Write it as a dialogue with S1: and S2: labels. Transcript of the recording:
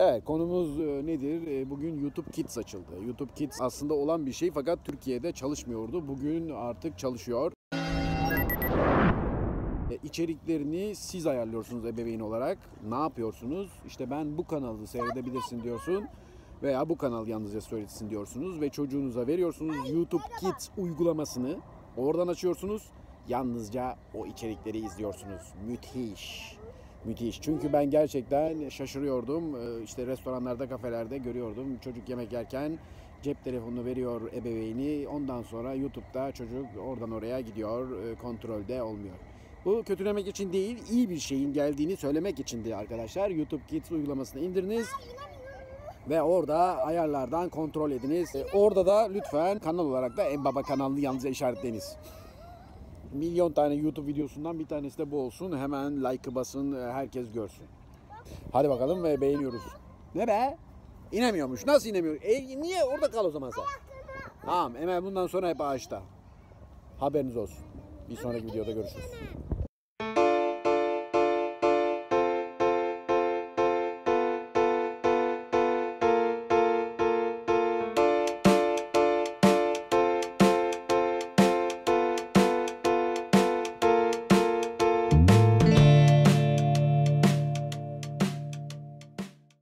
S1: Evet konumuz e, nedir? E, Bugün YouTube Kids açıldı. YouTube Kids aslında olan bir şey fakat Türkiye'de çalışmıyordu. Bugün artık çalışıyor. E, İçeriklerini siz ayarlıyorsunuz ebeveyn olarak. Ne yapıyorsunuz? İşte ben bu kanalı seyredebilirsin diyorsun. Veya bu kanal yalnızca söylesin diyorsunuz ve çocuğunuza veriyorsunuz YouTube Kids uygulamasını. Oradan açıyorsunuz. Yalnızca o içerikleri izliyorsunuz. Müthiş. Müthiş. Çünkü ben gerçekten şaşırıyordum. Ee, İşte restoranlarda, kafelerde görüyordum. Çocuk yemek yerken cep telefonunu veriyor ebeveyni. Ondan sonra YouTube'da çocuk oradan oraya gidiyor. Ee, Kontrolde olmuyor. Bu kötülemek için değil, iyi bir şeyin geldiğini söylemek içindi arkadaşlar. YouTube Kids uygulamasını indiriniz ve orada ayarlardan kontrol ediniz. Ee, Orada da lütfen kanal olarak da En Baba kanalını yalnızca işaretleyiniz. Milyon tane YouTube videosundan bir tanesi de bu olsun. Hemen like'ı basın, e, herkes görsün. Hadi bakalım ve beğeniyoruz. Ne be? İnemiyormuş. Nasıl inemiyor? E, niye orada kal o zaman sen? Tamam, Emel bundan sonra hep ağaçta. Haberiniz olsun. Bir sonraki videoda görüşürüz.